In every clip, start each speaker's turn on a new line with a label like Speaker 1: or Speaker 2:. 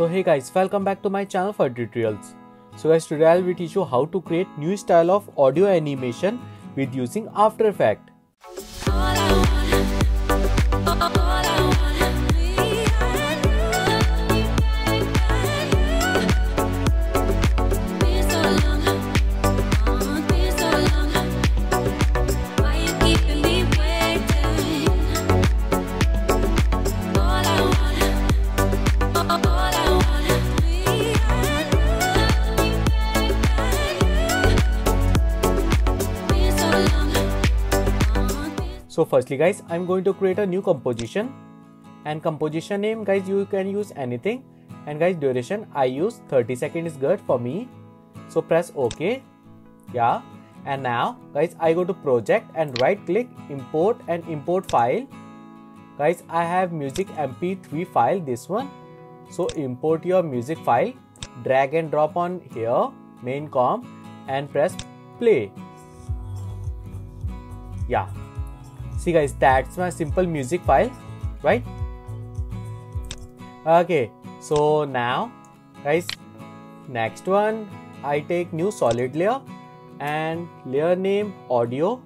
Speaker 1: So hey guys, welcome back to my channel Fattu tutorials. So guys, today I will teach you how to create new style of audio animation with using After Effects. So firstly guys, I'm going to create a new composition and composition name guys you can use anything and guys duration I use 30 second is good for me. So press OK. Yeah. And now guys I go to project and right click import and import file. Guys I have music mp3 file this one. So import your music file, drag and drop on here main com and press play. Yeah see guys that's my simple music file right? Okay so now guys next one I take new solid layer and layer name audio.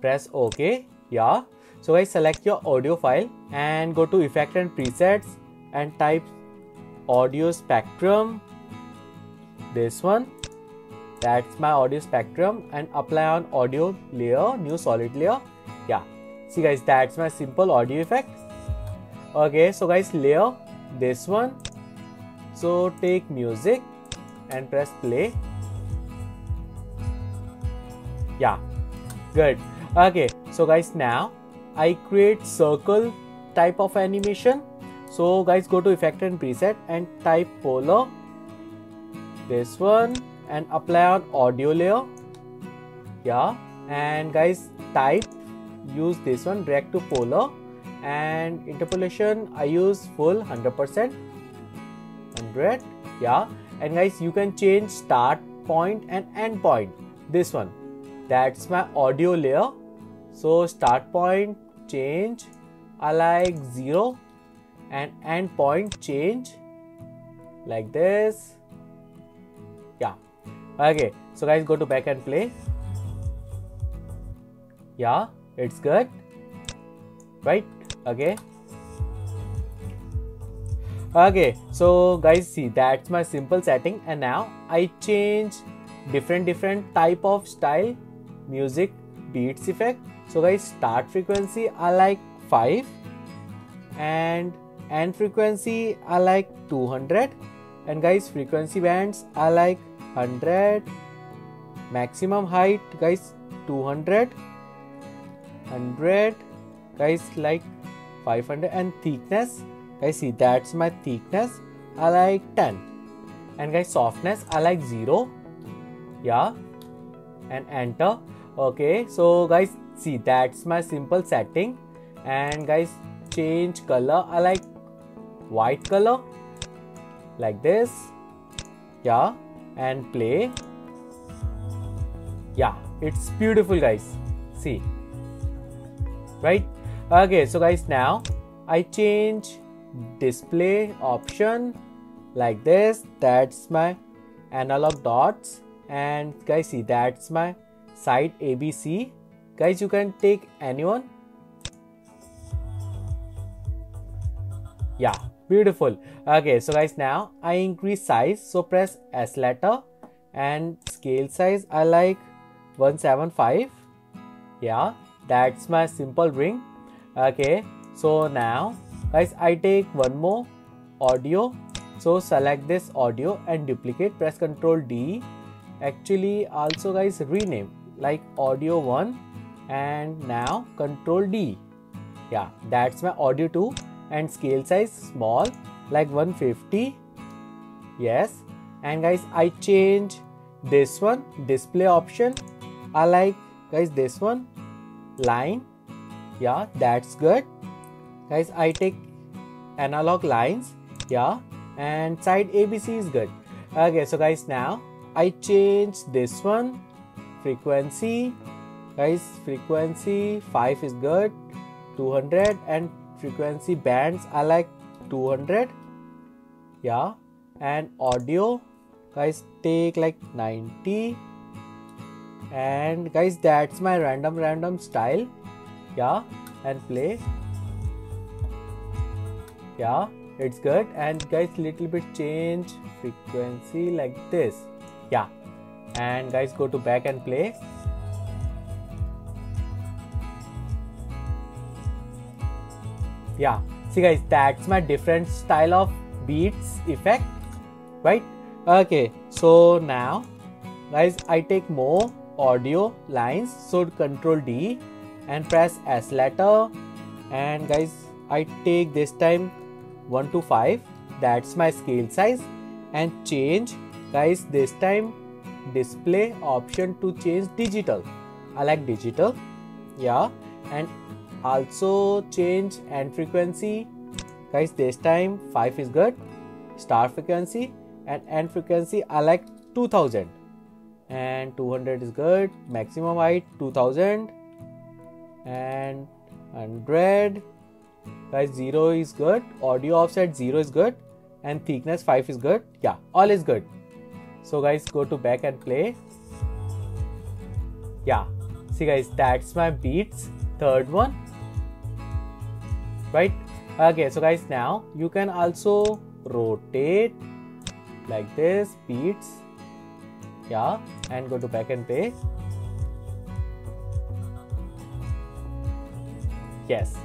Speaker 1: Press ok yeah. So guys select your audio file and go to effect and presets and type audio spectrum. This one that's my audio spectrum and apply on audio layer new solid layer. Yeah. See guys that's my simple audio effect. Okay so guys layer this one. So take music and press play. Yeah. Good. Okay so guys now i create circle type of animation. So guys go to effect and preset and type polar. This one and apply on audio layer. Yeah. And guys type. Use this one drag to polar. And interpolation I use full 100% 100 yeah. And guys you can change start point and end point. This one. That's my audio layer. So start point change. I like 0 and end point change. Like this okay so guys go to back and play. Yeah it's good. Right? Okay. Okay so guys see that's my simple setting and now i change different different type of style music beats effect. So guys start frequency i like 5 and end frequency i like 200 and guys frequency bands i like 100 maximum height guys 200 100 guys like 500 and thickness guys see that's my thickness. I like 10 and guys softness i like 0 yeah. And enter. Okay so guys see that's my simple setting. And guys change color. I like white color. Like this. Yeah and play. Yeah it's beautiful guys. See? Right? Okay so guys now i change display option like this. That's my analog dots. And guys see that's my side abc guys you can take anyone. Yeah beautiful. Okay so guys now i increase size. So press s letter and scale size i like 175 yeah that's my simple ring. Okay so now guys i take one more audio. So select this audio and duplicate. Press ctrl d. Actually also guys rename like audio 1 and now control d. Yeah that's my audio 2 and scale size small like 150 yes. And guys i change this one display option. I like guys this one line. Yeah that's good. Guys i take analog lines. Yeah and side abc is good. Okay so guys now i change this one frequency. Guys frequency 5 is good 200 and frequency bands I like 200 yeah. And audio guys take like 90 and guys that's my random random style. Yeah. And play. Yeah. It's good. And guys little bit change frequency like this. Yeah. And guys go to back and play yeah. See guys that's my different style of beats effect right? Okay so now guys i take more audio lines so control d and press s letter. And guys i take this time 1 to 5 that's my scale size. And change guys this time display option to change digital. I like digital. Yeah. And also change end frequency. Guys this time 5 is good. Start frequency and end frequency i like 2000 and 200 is good. Maximum height 2000 and 100 guys 0 is good. Audio offset 0 is good. And thickness 5 is good. Yeah all is good. So guys go to back and play. Yeah. See guys that's my beats. Third one right? Okay so guys now you can also rotate like this beats yeah and go to back and pay. Yes.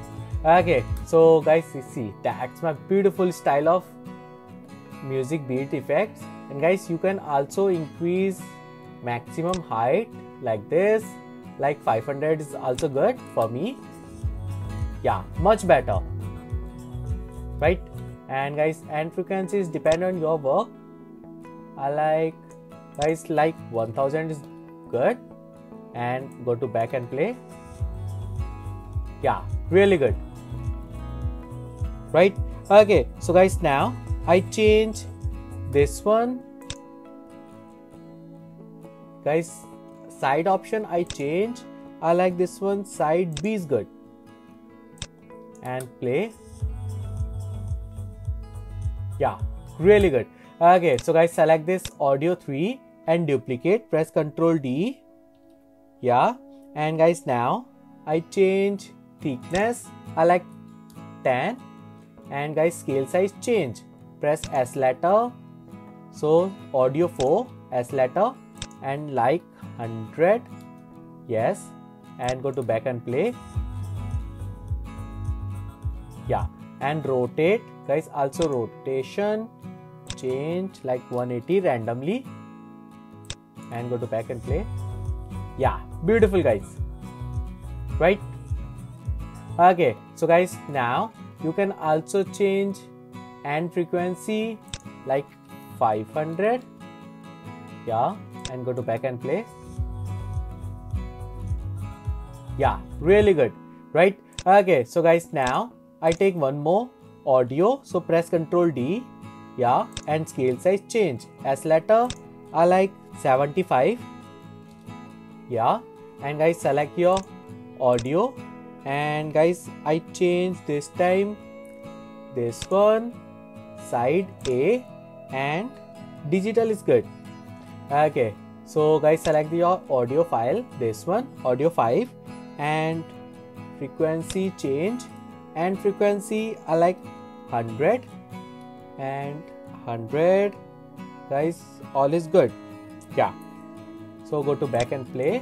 Speaker 1: Okay so guys you see that's my beautiful style of music beat effects. And guys you can also increase maximum height like this like 500 is also good for me yeah much better. Right? And guys and frequencies depend on your work. I like guys like 1000 is good. And go to back and play. Yeah really good. Right? Okay so guys now i change this one. Guys side option i change. I like this one. Side b is good and play yeah really good. Okay so guys select this audio 3 and duplicate. Press ctrl d. Yeah and guys now i change thickness. I like 10 and guys scale size change. Press s letter. So audio 4 s letter and like 100 yes and go to back and play yeah. And rotate. Guys also rotation. Change like 180 randomly. And go to back and play. Yeah. Beautiful guys. Right? Okay. So guys now you can also change and frequency like 500 yeah. And go to back and play. Yeah. Really good. Right? Okay. So guys now i take one more audio so press ctrl d yeah and scale size change. S letter i like 75 yeah and guys select your audio. And guys i change this time this one side a and digital is good. Okay so guys select your audio file this one audio 5 and frequency change and frequency i like 100 and 100 guys all is good. Yeah. So go to back and play.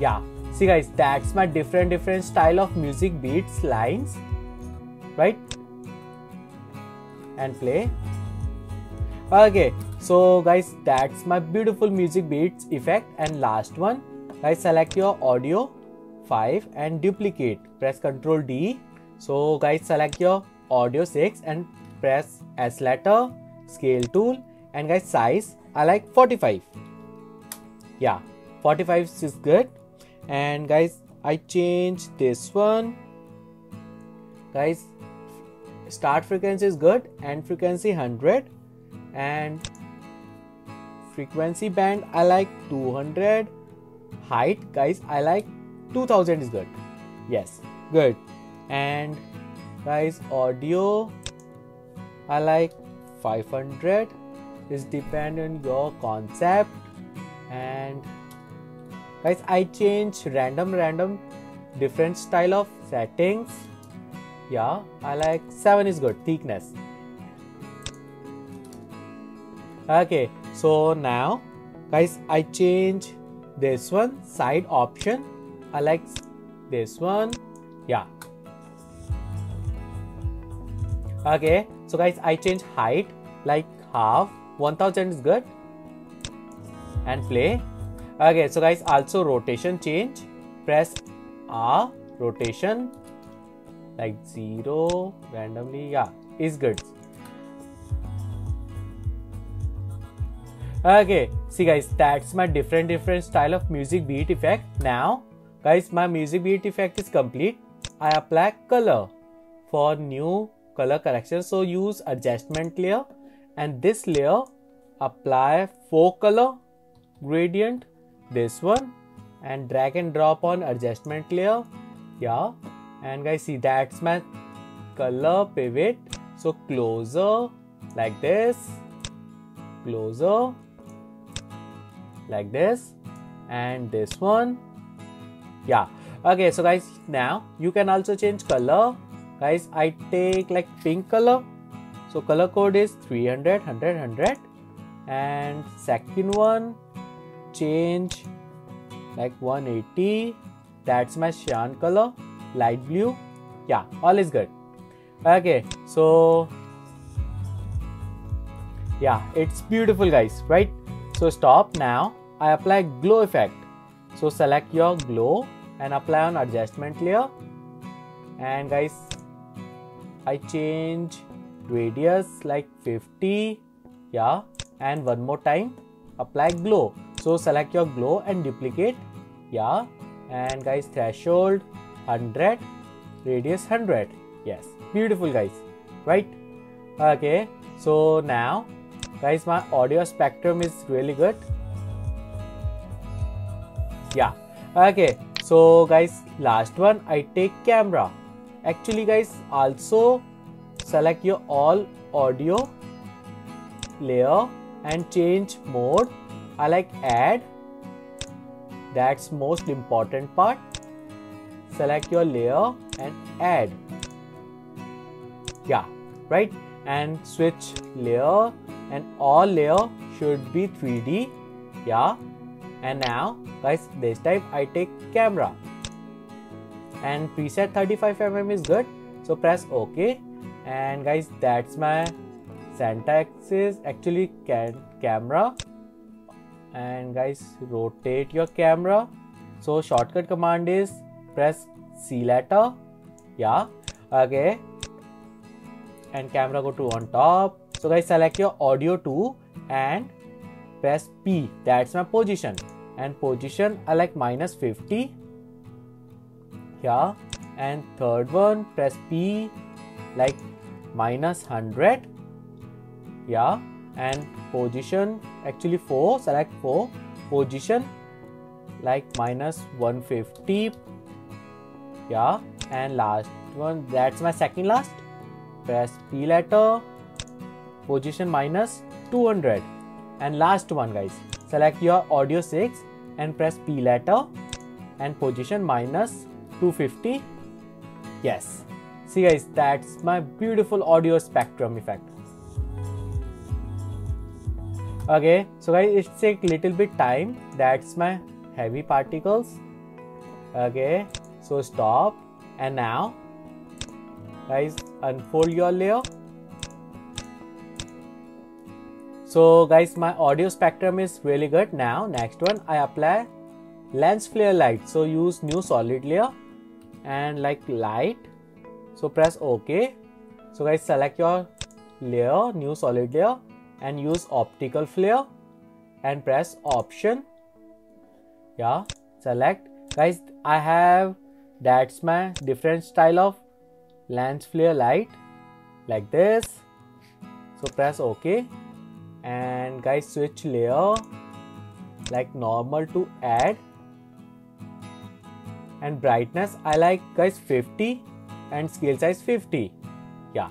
Speaker 1: Yeah. See guys that's my different different style of music beats lines right? And play. Okay. So guys that's my beautiful music beats effect. And last one guys select your audio 5 and duplicate. Press ctrl d. So guys select your audio 6 and press s letter scale tool and guys size. I like 45 yeah 45 is good. And guys i change this one. Guys start frequency is good and frequency 100 and frequency band i like 200 height guys i like 2000 is good. Yes good. And guys audio i like 500 is depend on your concept. And guys i change random random different style of settings. Yeah i like 7 is good thickness. Okay so now guys i change this one side option i like this one. Yeah. Okay so guys i change height like half. 1000 is good. And play. Okay so guys also rotation change. Press r rotation. Like zero randomly yeah is good. Okay see guys that's my different different style of music beat effect. Now guys my music beat effect is complete. I apply color for new color correction. So use adjustment layer and this layer apply four color gradient this one and drag and drop on adjustment layer. Yeah. And guys see that's my color pivot. So closer like this closer like this and this one yeah. Okay so guys now you can also change color. Guys i take like pink color. So color code is 300 100 100 and second one change like 180 that's my cyan color light blue. Yeah all is good. Okay so yeah it's beautiful guys right? So stop now. I apply glow effect. So select your glow and apply on adjustment layer. And guys, I change radius like 50. Yeah. And one more time, apply glow. So select your glow and duplicate. Yeah. And guys, threshold 100, radius 100. Yes. Beautiful guys. Right? Okay. So now guys my audio spectrum is really good yeah. Okay. So guys last one i take camera. Actually guys also select your all audio layer and change mode. I like add. That's most important part. Select your layer and add. Yeah right? And switch layer and all layer should be 3d yeah and now guys this time I take camera. And preset 35mm is good. So press ok. And guys that's my center axis actually can camera. And guys rotate your camera. So shortcut command is press C letter. Yeah. Okay. And camera go to on top. So guys select your audio 2 and press P. That's my position. And position I like minus 50 yeah and third one press P like minus 100 yeah and position actually 4 select 4 position like minus 150 yeah and last one that's my second last. Press P letter. Position minus 200 and last one guys. Select your audio 6 and press P letter and position minus 250 yes. See guys that's my beautiful audio spectrum effect. Okay so guys it take little bit time. That's my heavy particles. Okay so stop. And now guys unfold your layer So guys, my audio spectrum is really good. Now next one, I apply lens flare light. So use new solid layer and like light. So press OK. So guys, select your layer, new solid layer and use optical flare and press option. Yeah, select. Guys, I have that's my different style of lens flare light like this. So press OK and guys switch layer. Like normal to add. And brightness I like guys 50 and scale size 50 yeah.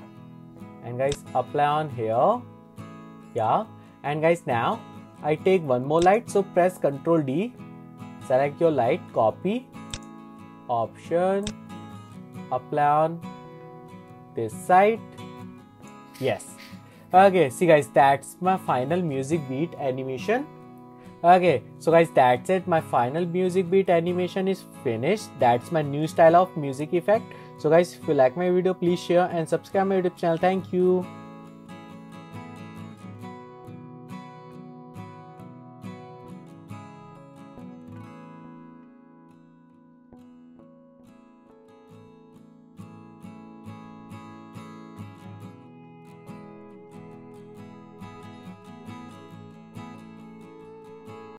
Speaker 1: And guys apply on here. Yeah. And guys now I take one more light. So press ctrl D. Select your light. Copy. Option. Apply on this side. Yes okay see guys that's my final music beat animation. Okay so guys that's it. My final music beat animation is finished. That's my new style of music effect. So guys if you like my video please share and subscribe my youtube channel. Thank you